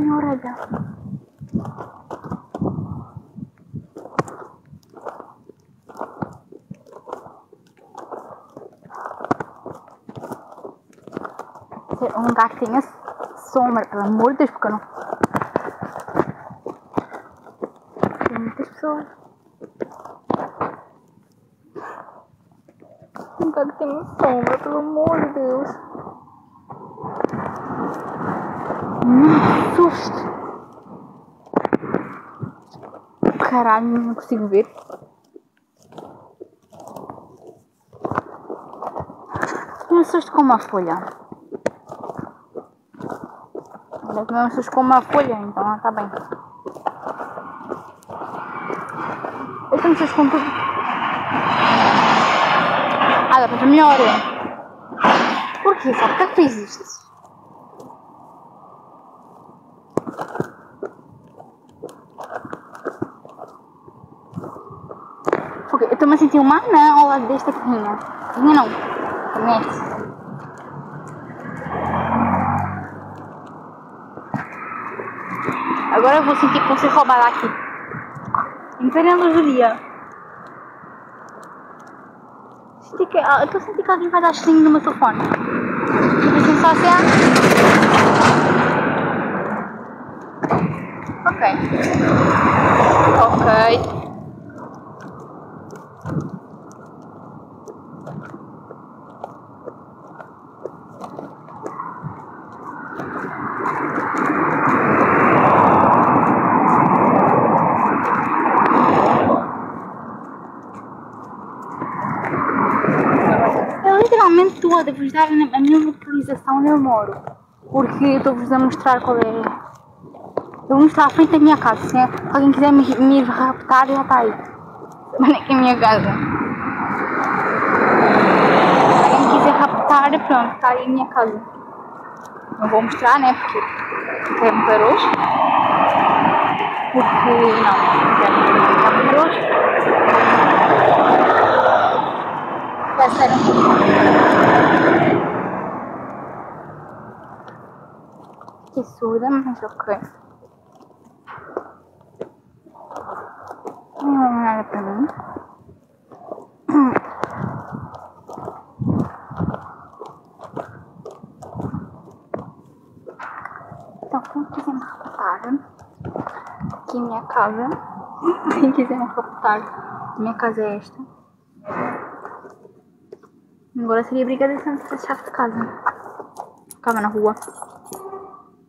minha orelha. Um lugar que tenha sombra, pelo amor de Deus, porque eu não. Tem muitas pessoas. Um lugar que tenha sombra, pelo amor de Deus. Hum, susto! Caralho, não consigo ver. Me assusto com uma folha. Olha que me assusto com uma folha, então está bem. Eu tenho assusto com tudo. Ah, dá para melhor. Porquê? Sabe? Porquê é que tu existes? Estou-me a sentir uma anã ao lado desta carrinha. Carrinha não. Carnete. Agora eu vou sentir que vou ser roubada aqui. Em plena luz do dia. Senti que, ah, eu estou a sentir que alguém vai dar estrinho no meu telefone. Tipo assim, só assim. ah. Ok. Ok. Eu literalmente estou a vos dar a minha localização onde eu moro. Porque eu estou-vos a mostrar qual é. Eu vou mostrar à frente da minha casa. Se alguém quiser me, me raptar, já está aí. É que é a minha casa? Se alguém quiser raptar, pronto, está aí a minha casa. Não vou mostrar, né? Porque quero morrer hoje. Porque não, quero morrer hoje. É. Que surda, mas ok. Não nada pra mim. Então, quem quiser me raptar, aqui é minha casa. Quem quiser me raptar, minha casa é esta. Agora seria brincadeira se não tivesse chave de casa. Ficava na rua.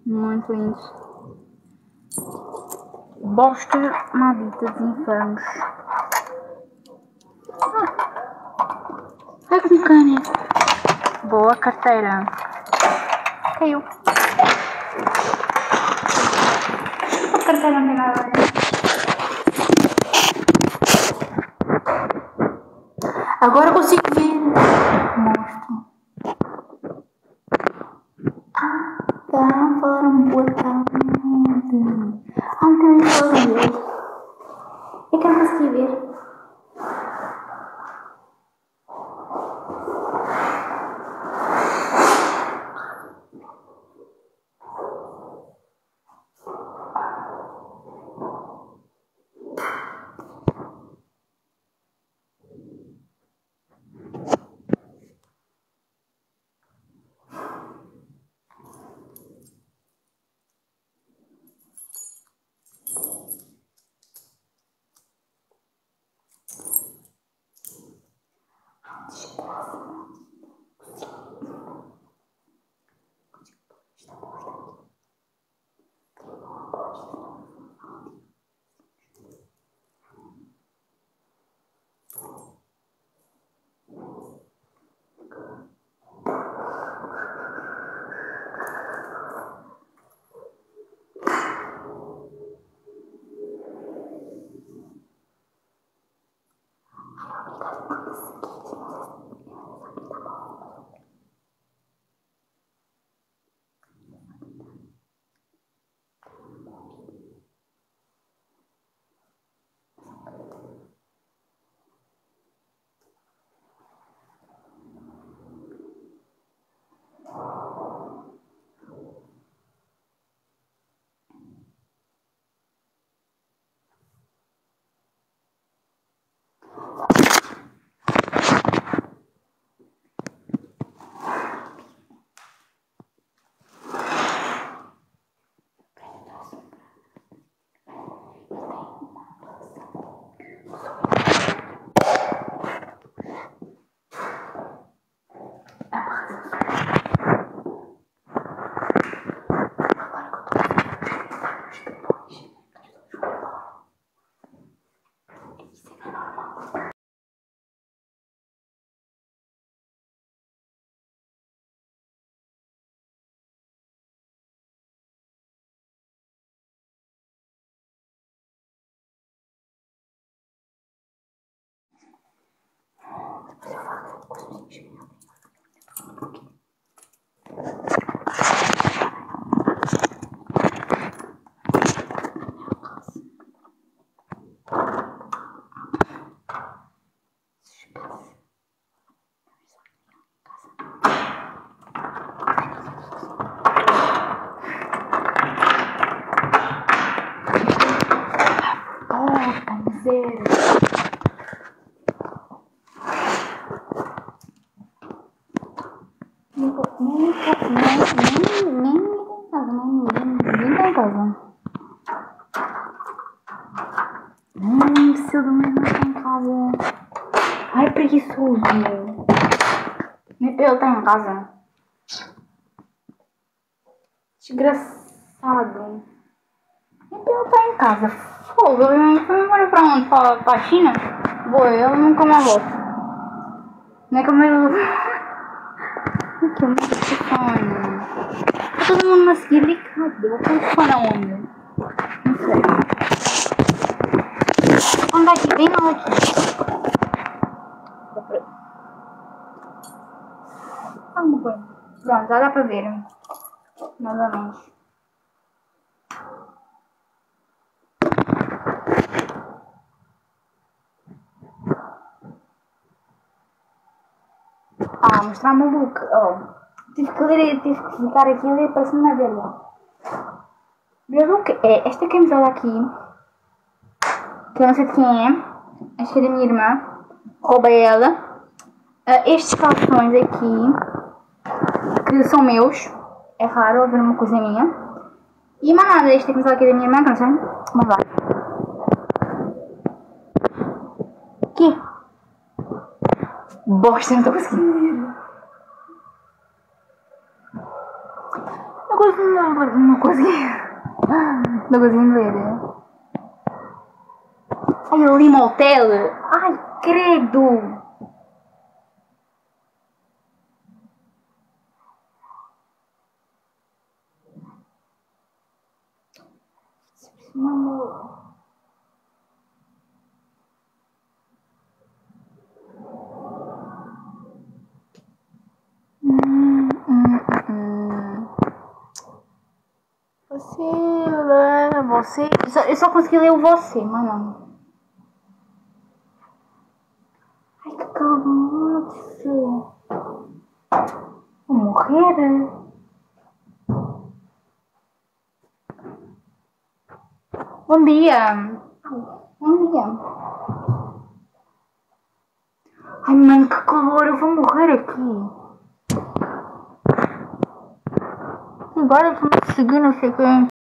Muito lindo. Bosta maldita dos infernos. Ai, que mecânico. Boa carteira. Caiu. A carteira não tem nada a ver. Agora eu consigo ver. Mostro. Ah, tá, falaram boa zero. Nem, nem, nem, nem, nem tá em casa, nem ninguém, ninguém tá em casa. Hum, seu Domingo não tá em casa. Ai, preguiçoso. Nem eu tá em casa. Desgraçado. Eu tá em casa. Pô, eu fui embora pra onde? Pra, pra China? Vou, eu nunca mais volto. Não é que eu me... Que eu telefone. Tá todo mundo seguir ligado. Eu vou pôr o telefone aonde? Não sei. Vamos daqui, bem mal aqui. Vamos, Pronto, dá pra ver. Novamente. Ah, mostrar maluco. Oh. Tive que ler, tive que ficar aqui a ler para cima na vela. Maluco é esta camisola aqui. Que eu não sei de quem é. Acho que é da minha irmã. Roubei ela. Uh, estes calções aqui. Que são meus. É raro ver uma coisa minha. E mais nada, esta camisola aqui é da minha irmã, que não sei. Vamos lá. Aqui. Bosta, não tô conseguindo ler. Não consegui, não, consegui. Não consegui ler. Ai, Lima Hotel. Ai, credo. Não. Você, você. Eu só, consegui ler o você, mano. Ai, que calmoço. Vou morrer. Bom dia. Bom dia. Ai, mano, que calor. Eu vou morrer aqui. Agora eu vou seguir, não sei quem.